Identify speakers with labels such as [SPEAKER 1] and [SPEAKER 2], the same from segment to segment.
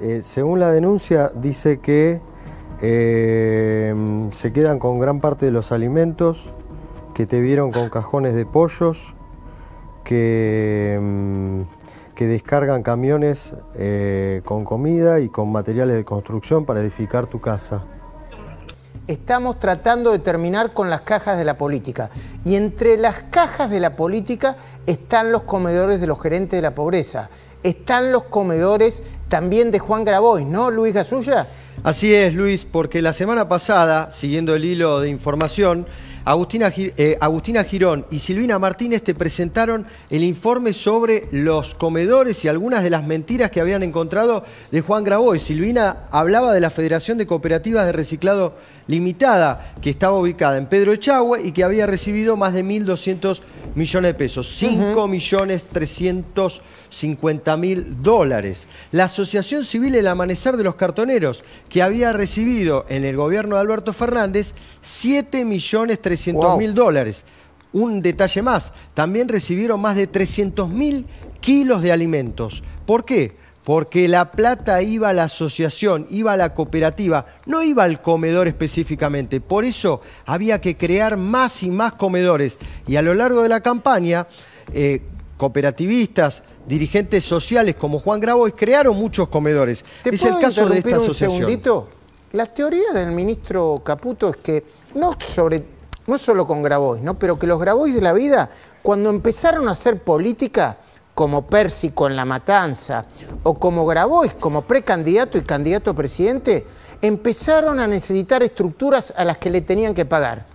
[SPEAKER 1] Eh, según la denuncia, dice que eh, se quedan con gran parte de los alimentos, que te vieron con cajones de pollos, que, mm, descargan camiones eh, con comida y con materiales de construcción para edificar tu casa.
[SPEAKER 2] Estamos tratando de terminar con las cajas de la política. Y entre las cajas de la política están los comedores de los gerentes de la pobreza. Están los comedores también de Juan Grabois, ¿no, Luis Gasulla?
[SPEAKER 3] Así es, Luis, porque la semana pasada, siguiendo el hilo de información, Agustina, eh, Agustina, Girón y Silvina Martínez te presentaron el informe sobre los comedores y algunas de las mentiras que habían encontrado de Juan Grabois. Silvina hablaba de la Federación de Cooperativas de Reciclado Limitada, que estaba ubicada en Pedro Echagüe y que había recibido más de 1.200 millones de pesos, 5 millones 300 50 mil dólares. La Asociación Civil El Amanecer de los Cartoneros, que había recibido en el gobierno de Alberto Fernández 7 millones 300 mil dólares. Un detalle más, también recibieron más de 300 mil kilos de alimentos. ¿Por qué? Porque la plata iba a la asociación, iba a la cooperativa, no iba al comedor específicamente. Por eso había que crear más y más comedores. Y a lo largo de la campaña, eh, cooperativistas, dirigentes sociales como Juan Grabois crearon muchos comedores.
[SPEAKER 2] es el caso de esta asociación. Un segundito? La teoría del ministro Caputo es que no sobre no solo con Grabois, ¿no? pero que los Grabois de la vida, cuando empezaron a hacer política, como Pérsico en La Matanza, o como Grabois, como precandidato y candidato a presidente, empezaron a necesitar estructuras a las que le tenían que pagar.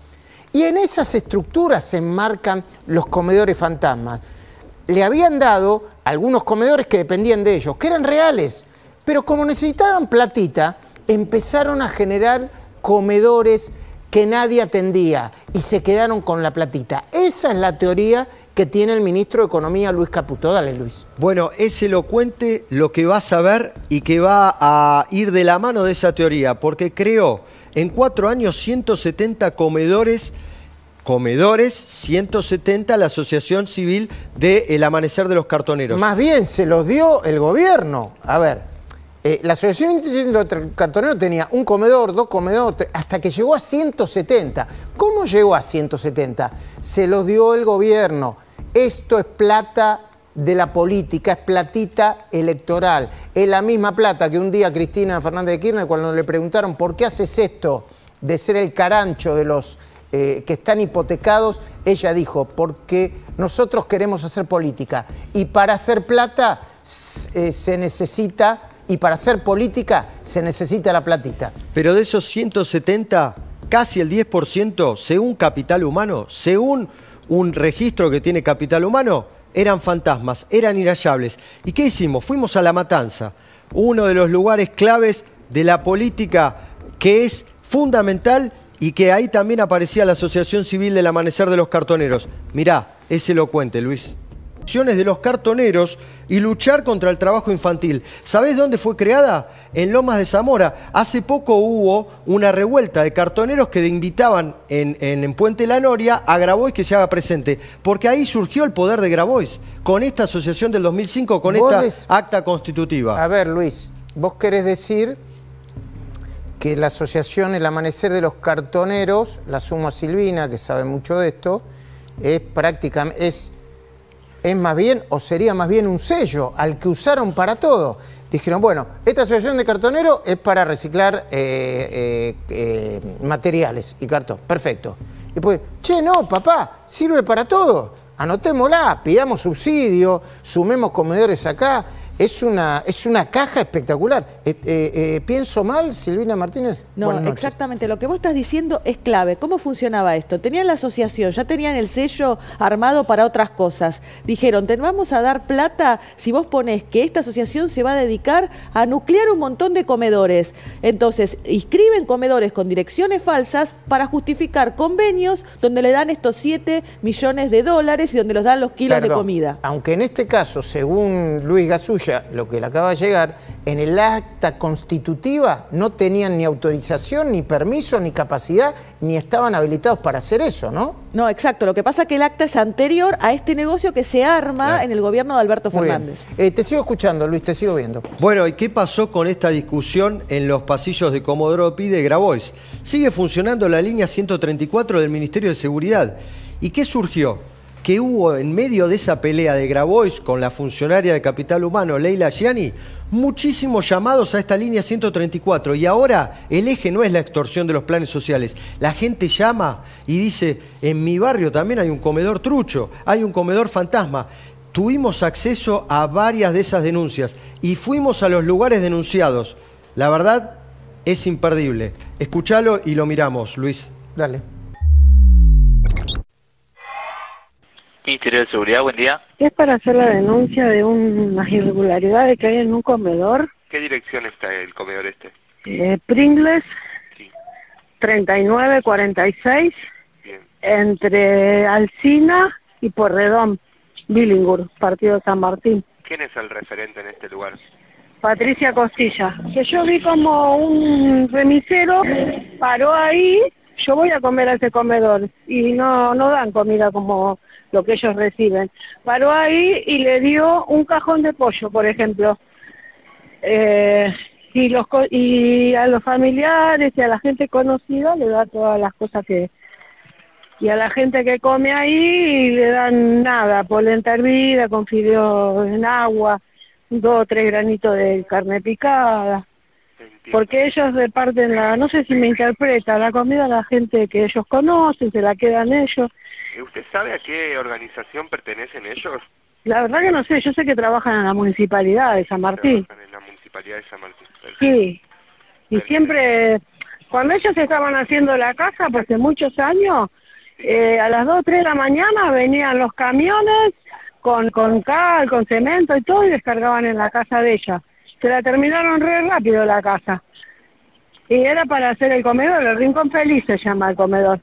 [SPEAKER 2] Y en esas estructuras se enmarcan los comedores fantasmas le habían dado algunos comedores que dependían de ellos, que eran reales, pero como necesitaban platita, empezaron a generar comedores que nadie atendía y se quedaron con la platita. Esa es la teoría que tiene el ministro de Economía, Luis Caputo. Dale, Luis.
[SPEAKER 3] Bueno, es elocuente lo que va a saber y que va a ir de la mano de esa teoría, porque creó en cuatro años 170 comedores comedores, 170 la Asociación Civil de El Amanecer de los Cartoneros.
[SPEAKER 2] Más bien, se los dio el gobierno. A ver, eh, la Asociación de los Cartoneros tenía un comedor, dos comedores, hasta que llegó a 170. ¿Cómo llegó a 170? Se los dio el gobierno. Esto es plata de la política, es platita electoral. Es la misma plata que un día Cristina Fernández de Kirchner, cuando le preguntaron por qué haces esto de ser el carancho de los eh, que están hipotecados, ella dijo, porque nosotros queremos hacer política y para hacer plata eh, se necesita, y para hacer política se necesita la platita.
[SPEAKER 3] Pero de esos 170, casi el 10%, según Capital Humano, según un registro que tiene Capital Humano, eran fantasmas, eran irrayables. ¿Y qué hicimos? Fuimos a La Matanza, uno de los lugares claves de la política que es fundamental y que ahí también aparecía la Asociación Civil del Amanecer de los Cartoneros. Mirá, es elocuente, Luis. de los cartoneros y luchar contra el trabajo infantil. ¿Sabés dónde fue creada? En Lomas de Zamora. Hace poco hubo una revuelta de cartoneros que invitaban en, en, Puente La Noria a Grabois que se haga presente, porque ahí surgió el poder de Grabois, con esta asociación del 2005, con esta acta constitutiva.
[SPEAKER 2] A ver, Luis, vos querés decir que la asociación El Amanecer de los Cartoneros, la suma Silvina, que sabe mucho de esto, es prácticamente, es, es más bien, o sería más bien un sello al que usaron para todo. Dijeron, bueno, esta asociación de cartoneros es para reciclar eh, eh, eh, materiales y cartón. Perfecto. Y pues, che, no, papá, sirve para todo. Anotémosla, pidamos subsidio, sumemos comedores acá es una, es una caja espectacular. Eh, eh, eh, ¿Pienso mal, Silvina Martínez?
[SPEAKER 4] No, exactamente. Lo que vos estás diciendo es clave. ¿Cómo funcionaba esto? Tenían la asociación, ya tenían el sello armado para otras cosas. Dijeron, te vamos a dar plata si vos pones que esta asociación se va a dedicar a nuclear un montón de comedores. Entonces, inscriben comedores con direcciones falsas para justificar convenios donde le dan estos 7 millones de dólares y donde los dan los kilos de comida.
[SPEAKER 2] Aunque en este caso, según Luis Gasulla, suya, lo que le acaba de llegar, en el acta constitutiva no tenían ni autorización, ni permiso, ni capacidad, ni estaban habilitados para hacer eso, ¿no?
[SPEAKER 4] No, exacto. Lo que pasa es que el acta es anterior a este negocio que se arma en el gobierno de Alberto Fernández.
[SPEAKER 2] Eh, te sigo escuchando, Luis, te sigo viendo.
[SPEAKER 3] Bueno, ¿y qué pasó con esta discusión en los pasillos de Comodoro Pi de Grabois? Sigue funcionando la línea 134 del Ministerio de Seguridad. ¿Y qué surgió? Que hubo en medio de esa pelea de Grabois con la funcionaria de Capital Humano, Leila Gianni, muchísimos llamados a esta línea 134 y ahora el eje no es la extorsión de los planes sociales. La gente llama y dice, en mi barrio también hay un comedor trucho, hay un comedor fantasma. Tuvimos acceso a varias de esas denuncias y fuimos a los lugares denunciados. La verdad es imperdible. Escuchalo y lo miramos, Luis.
[SPEAKER 2] Dale.
[SPEAKER 5] Ministerio de Seguridad, buen día.
[SPEAKER 6] Es para hacer la denuncia de unas irregularidades que hay en un comedor.
[SPEAKER 5] ¿Qué dirección está el comedor este?
[SPEAKER 6] Eh, Pringles, sí. 3946, Bien. entre Alcina y Porredón, Billingur, Partido San Martín.
[SPEAKER 5] ¿Quién es el referente en este lugar?
[SPEAKER 6] Patricia Costilla. Que yo vi como un remisero paró ahí, yo voy a comer a ese comedor y no no dan comida como lo que ellos reciben. Paró ahí y le dio un cajón de pollo, por ejemplo. Eh, y, los, y a los familiares y a la gente conocida le da todas las cosas que... Y a la gente que come ahí le dan nada, polenta hervida, con fideos en agua, dos o tres granitos de carne picada. Porque ellos reparten la, no sé si me interpreta, la comida a la gente que ellos conocen, se la quedan ellos
[SPEAKER 5] ¿Usted sabe a qué organización pertenecen ellos?
[SPEAKER 6] La verdad que no sé, yo sé que trabajan en la municipalidad de San Martín.
[SPEAKER 5] Trabajan en la municipalidad de San Martín.
[SPEAKER 6] Sí, y siempre, cuando ellos estaban haciendo la casa, pues hace muchos años, eh, a las 2 o 3 de la mañana venían los camiones con, con cal, con cemento y todo y descargaban en la casa de ella. Se la terminaron re rápido la casa. Y era para hacer el comedor, el Rincón Feliz se llama el comedor.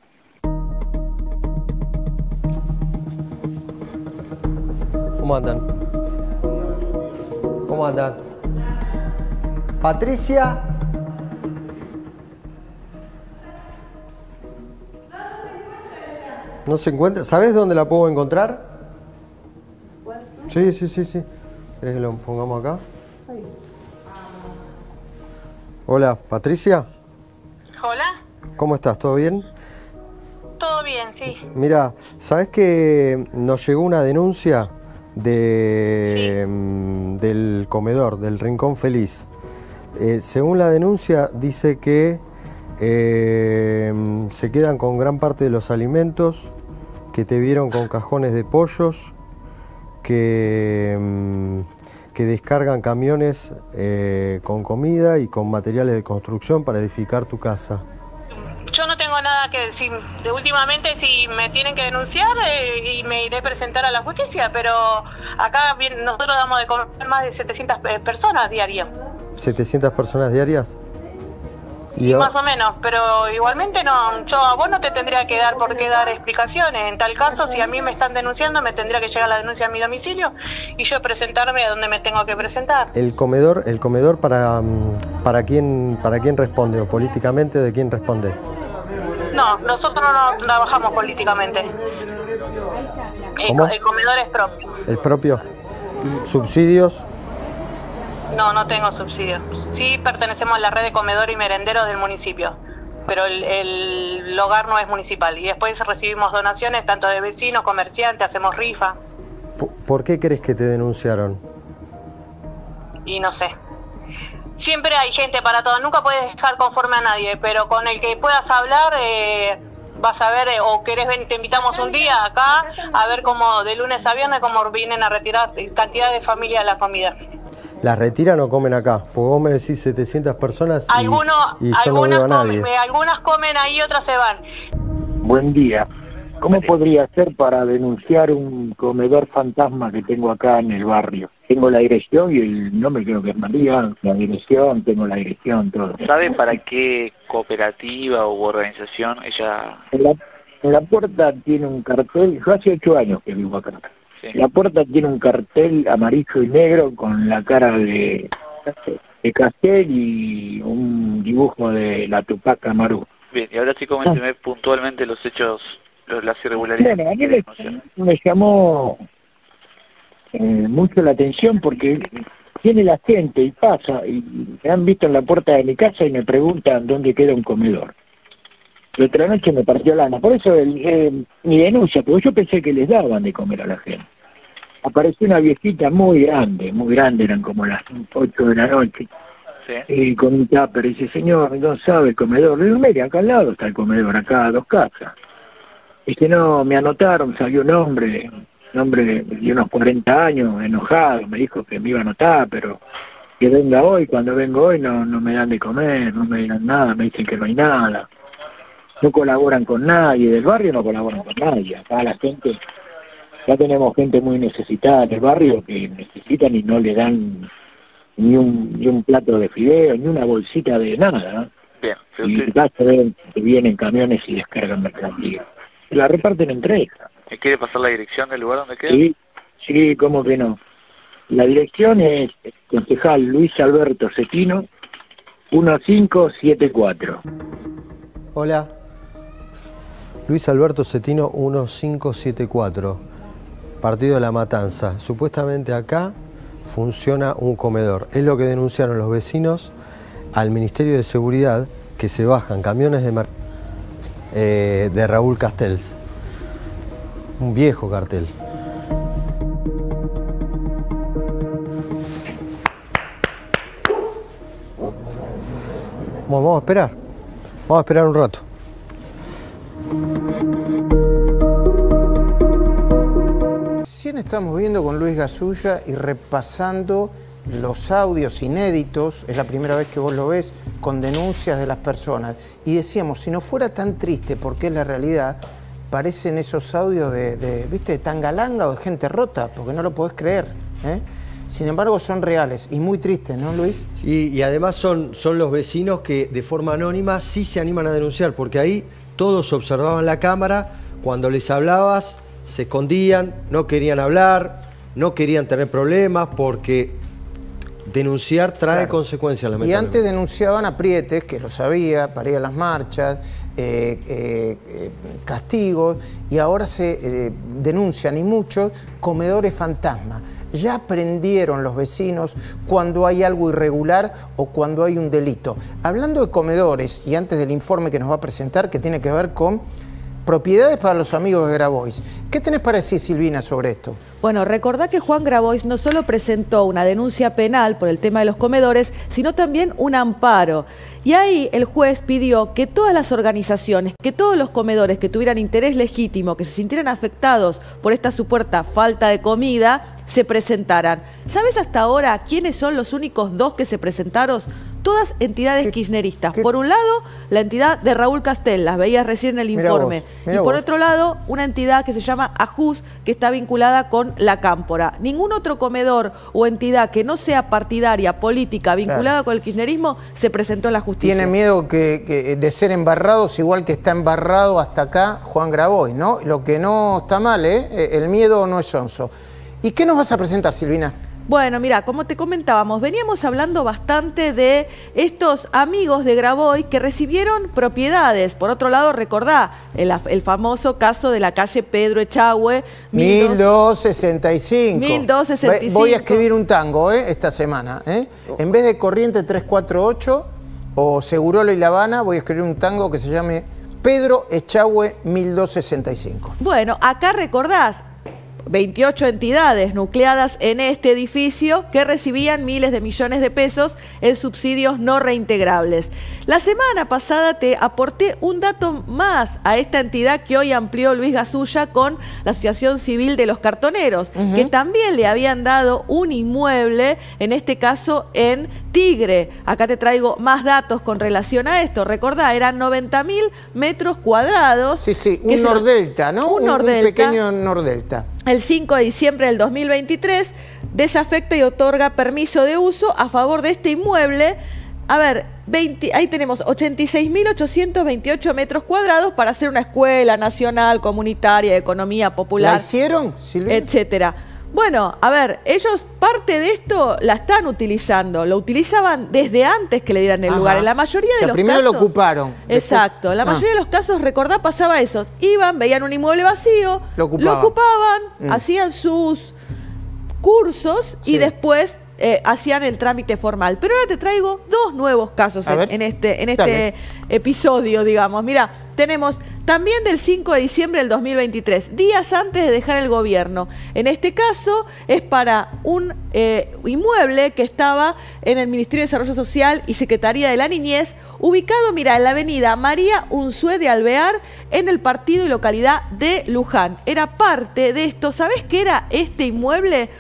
[SPEAKER 3] ¿Cómo andan? ¿Cómo andan? Patricia. No se encuentra. ¿Sabes dónde la puedo encontrar? Sí, sí, sí, sí. ¿Querés que lo pongamos acá? Hola, Patricia.
[SPEAKER 7] Hola.
[SPEAKER 3] ¿Cómo estás? ¿Todo bien?
[SPEAKER 7] Todo bien, sí.
[SPEAKER 3] Mira, ¿sabes que nos llegó una denuncia de, mm, del comedor, del Rincón Feliz. Eh, según la denuncia, dice que eh, se quedan con gran parte de los alimentos, que te vieron con cajones de pollos, que, mm, que descargan camiones eh, con comida y con materiales de construcción para edificar tu casa
[SPEAKER 7] yo no tengo nada que decir. De últimamente, si me tienen que denunciar eh, y me iré a presentar a la justicia, pero acá nosotros damos de comer más de 700 personas diarias.
[SPEAKER 3] ¿700 personas diarias?
[SPEAKER 7] Y más o menos, pero igualmente no, yo a vos no te tendría que dar por qué dar explicaciones. En tal caso, si a mí me están denunciando, me tendría que llegar la denuncia a mi domicilio y yo presentarme a donde me tengo que presentar.
[SPEAKER 3] El comedor, el comedor para, mm, para quién, para quién responde o políticamente de quién responde.
[SPEAKER 7] No, nosotros no trabajamos políticamente.
[SPEAKER 3] ¿Cómo?
[SPEAKER 7] El, comedor es propio.
[SPEAKER 3] ¿El propio? ¿Subsidios?
[SPEAKER 7] No, no tengo subsidios. Sí pertenecemos a la red de comedor y merenderos del municipio, pero el, hogar no es municipal. Y después recibimos donaciones tanto de vecinos, comerciantes, hacemos rifa.
[SPEAKER 3] ¿Por qué crees que te denunciaron?
[SPEAKER 7] Y no sé siempre hay gente para todo, nunca puedes dejar conforme a nadie, pero con el que puedas hablar eh, vas a ver, eh, o querés venir, te invitamos un día acá a ver cómo de lunes a viernes cómo vienen a retirar cantidad de familia la comida.
[SPEAKER 3] ¿Las retiran o comen acá? Porque vos me decís 700 personas y,
[SPEAKER 7] algunas, Comen, algunas comen ahí, otras se van.
[SPEAKER 8] Buen día. ¿Cómo podría ser para denunciar un comedor fantasma que tengo acá en el barrio? Tengo la dirección y el nombre creo que es María, la dirección, tengo la dirección, todo.
[SPEAKER 5] ¿Sabe para qué cooperativa u organización ella...?
[SPEAKER 8] En la, puerta tiene un cartel, yo hace ocho años que vivo acá. La puerta tiene un cartel amarillo y negro con la cara de, de Castel y un dibujo de la Tupac Amaru.
[SPEAKER 9] Bien, y ahora sí coménteme puntualmente los hechos, los, las irregularidades.
[SPEAKER 8] Bueno, a mí me, llamó eh, mucho la atención porque tiene la gente y pasa, y me han visto en la puerta de mi casa y me preguntan dónde queda un comedor. Otra noche me partió lana, por eso eh, mi denuncia, porque yo pensé que les daban de comer a la gente. Apareció una viejita muy grande, muy grande, eran como las 8 de la noche, y con un tupper, dice, señor, no sabe el comedor. Le digo, mire, acá al lado está el comedor, acá a dos casas. Dice, no, me anotaron, salió un hombre, un hombre de unos 40 años, enojado, me dijo que me iba a anotar, pero que venga hoy, cuando vengo hoy no, no me dan de comer, no me dan nada, me dicen que no hay nada. No colaboran con nadie, del barrio no colaboran con nadie. Acá la gente, ya tenemos gente muy necesitada del barrio que necesitan y no le dan ni un, ni un plato de fideo, ni una bolsita de nada.
[SPEAKER 9] Bien,
[SPEAKER 8] y usted... que vienen camiones y descargan mercancía. La reparten entre ellas.
[SPEAKER 9] quiere pasar la dirección del lugar donde queda?
[SPEAKER 8] Sí, sí, cómo que no. La dirección es concejal Luis Alberto Cetino, 1574.
[SPEAKER 1] Hola. Luis Alberto Cetino 1574, Partido de la Matanza. Supuestamente acá funciona un comedor. Es lo que denunciaron los vecinos al Ministerio de Seguridad que se bajan camiones de, eh, de Raúl Castells. Un viejo cartel. vamos a esperar. Vamos a esperar un rato.
[SPEAKER 2] Estamos viendo con Luis Gasulla y repasando los audios inéditos, es la primera vez que vos lo ves, con denuncias de las personas. Y decíamos, si no fuera tan triste, porque es la realidad, parecen esos audios de, de ¿viste, de tangalanga o de gente rota, porque no lo podés creer. ¿eh? Sin embargo, son reales y muy tristes, ¿no, Luis?
[SPEAKER 3] Y, y además son, son los vecinos que de forma anónima sí se animan a denunciar, porque ahí todos observaban la cámara, cuando les hablabas se escondían, no querían hablar, no querían tener problemas porque denunciar trae consecuencias.
[SPEAKER 2] Y antes denunciaban aprietes, que lo sabía, para ir a las marchas, eh, eh, eh, castigos, y ahora se denuncian, y muchos, comedores fantasma. Ya aprendieron los vecinos cuando hay algo irregular o cuando hay un delito. Hablando de comedores, y antes del informe que nos va a presentar, que tiene que ver con propiedades para los amigos de Grabois. ¿Qué tenés para decir, Silvina, sobre esto?
[SPEAKER 4] Bueno, recordá que Juan Grabois no solo presentó una denuncia penal por el tema de los comedores, sino también un amparo. Y ahí el juez pidió que todas las organizaciones, que todos los comedores que tuvieran interés legítimo, que se sintieran afectados por esta supuesta falta de comida, se presentaran. ¿Sabes hasta ahora quiénes son los únicos dos que se presentaron? Todas entidades kirchneristas. Por un lado, la entidad de Raúl Castel, las veías recién en el informe. y por otro lado, una entidad que se llama AJUS, que está vinculada con la Cámpora. Ningún otro comedor o entidad que no sea partidaria, política, vinculada con el kirchnerismo, se presentó en la justicia.
[SPEAKER 2] Tiene miedo que, de ser embarrados, igual que está embarrado hasta acá Juan Grabois, ¿no? Lo que no está mal, ¿eh? El miedo no es onzo. ¿Y qué nos vas a presentar, Silvina?
[SPEAKER 4] Bueno, mira, como te comentábamos, veníamos hablando bastante de estos amigos de Graboy que recibieron propiedades. Por otro lado, recordá el, famoso caso de la calle Pedro Echagüe.
[SPEAKER 2] 1265. 1265. Voy a escribir un tango ¿eh? esta semana. ¿eh? En vez de Corriente 348 o Segurolo y La Habana, voy a escribir un tango que se llame Pedro Echagüe 1265.
[SPEAKER 4] Bueno, acá recordás, 28 entidades nucleadas en este edificio que recibían miles de millones de pesos en subsidios no reintegrables. La semana pasada te aporté un dato más a esta entidad que hoy amplió Luis Gasulla con la Asociación Civil de los Cartoneros, que también le habían dado un inmueble, en este caso en Tigre. Acá te traigo más datos con relación a esto. Recordá, eran 90 mil metros cuadrados.
[SPEAKER 2] Sí, sí, un Nordelta, ¿no?
[SPEAKER 4] Un, Nordelta.
[SPEAKER 2] un pequeño Nordelta
[SPEAKER 4] el 5 de diciembre del 2023 desafecta y otorga permiso de uso a favor de este inmueble. A ver, ahí tenemos 86.828 metros cuadrados para hacer una escuela nacional, comunitaria, de economía popular.
[SPEAKER 2] ¿La hicieron,
[SPEAKER 4] Silvia? Etcétera. Bueno, a ver, ellos parte de esto la están utilizando, lo utilizaban desde antes que le dieran el lugar. En la mayoría de los
[SPEAKER 2] primero lo ocuparon.
[SPEAKER 4] Exacto, la ah. mayoría de los casos, recordá, pasaba eso. Iban, veían un inmueble vacío, lo ocupaban, mm. hacían sus cursos y después eh, hacían el trámite formal. Pero ahora te traigo dos nuevos casos en, este, en este episodio, digamos. Mira, tenemos también del 5 de diciembre del 2023, días antes de dejar el gobierno. En este caso es para un eh, inmueble que estaba en el Ministerio de Desarrollo Social y Secretaría de la Niñez, ubicado, mira, en la avenida María Unzué de Alvear, en el partido y localidad de Luján. Era parte de esto. ¿Sabes qué era este inmueble?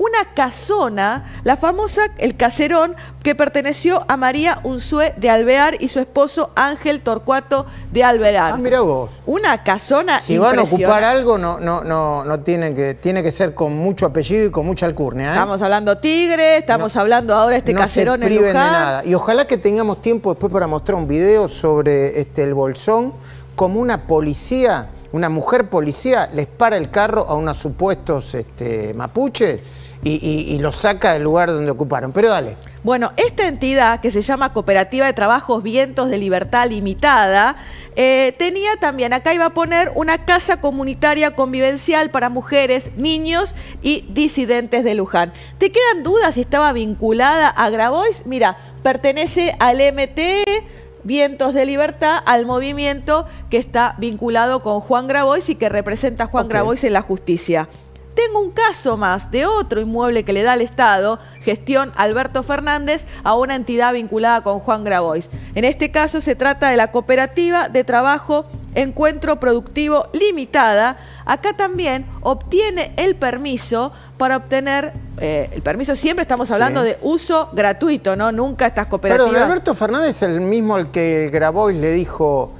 [SPEAKER 4] Una casona, la famosa El Caserón, que perteneció a María Unzué de Alvear y su esposo Ángel Torcuato de Alvear.
[SPEAKER 2] Ah, mira vos.
[SPEAKER 4] Una casona
[SPEAKER 2] Si van a ocupar algo, no, no, no, no tienen que, tiene que ser con mucho apellido y con mucha alcurnia. ¿eh?
[SPEAKER 4] Estamos hablando Tigre, estamos hablando ahora este caserón
[SPEAKER 2] en Luján. de nada. Y ojalá que tengamos tiempo después para mostrar un video sobre este, el Bolsón, como una policía, una mujer policía, les para el carro a unos supuestos este, mapuches y, lo saca del lugar donde ocuparon. Pero dale.
[SPEAKER 4] Bueno, esta entidad que se llama Cooperativa de Trabajos Vientos de Libertad Limitada, eh, tenía también, acá iba a poner una casa comunitaria convivencial para mujeres, niños y disidentes de Luján. ¿Te quedan dudas si estaba vinculada a Grabois? Mira, pertenece al MT. Vientos de Libertad al movimiento que está vinculado con Juan Grabois y que representa a Juan Grabois en la justicia. Tengo un caso más de otro inmueble que le da al Estado, gestión Alberto Fernández, a una entidad vinculada con Juan Grabois. En este caso se trata de la cooperativa de trabajo Encuentro Productivo Limitada. Acá también obtiene el permiso para obtener, eh, el permiso siempre estamos hablando de uso gratuito, ¿no? Nunca estas cooperativas...
[SPEAKER 2] Pero Alberto Fernández es el mismo al que Grabois le dijo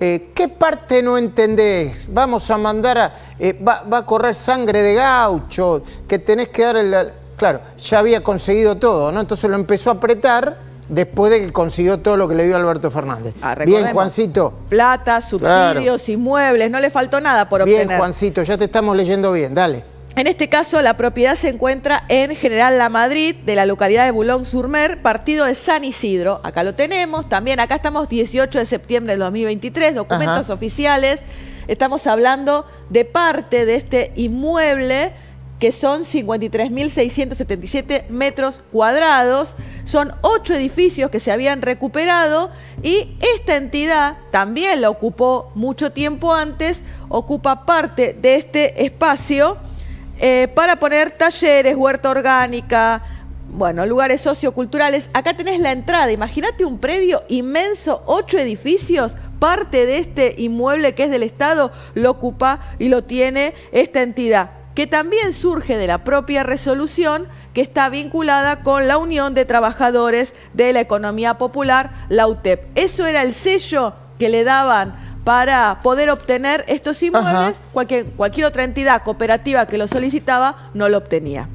[SPEAKER 2] eh, ¿qué parte no entendés? Vamos a mandar a... Eh, va, a correr sangre de gaucho, que tenés que dar el... Claro, ya había conseguido todo, ¿no? Entonces lo empezó a apretar después de que consiguió todo lo que le dio Alberto Fernández. Ah, Bien, Juancito.
[SPEAKER 4] Plata, subsidios, inmuebles, no le faltó nada por obtener.
[SPEAKER 2] Bien, Juancito, ya te estamos leyendo bien, dale.
[SPEAKER 4] En este caso, la propiedad se encuentra en General La Madrid, de la localidad de Boulogne-sur-Mer, partido de San Isidro. Acá lo tenemos. También acá estamos 18 de septiembre del 2023, documentos oficiales. Estamos hablando de parte de este inmueble que son 53.677 metros cuadrados. Son ocho edificios que se habían recuperado y esta entidad también la ocupó mucho tiempo antes, ocupa parte de este espacio eh, para poner talleres, huerta orgánica, bueno, lugares socioculturales. Acá tenés la entrada, imagínate un predio inmenso, ocho edificios, parte de este inmueble que es del Estado lo ocupa y lo tiene esta entidad, que también surge de la propia resolución que está vinculada con la Unión de Trabajadores de la Economía Popular, la UTEP. Eso era el sello que le daban para poder obtener estos inmuebles, cualquier, cualquier otra entidad cooperativa que lo solicitaba no lo obtenía.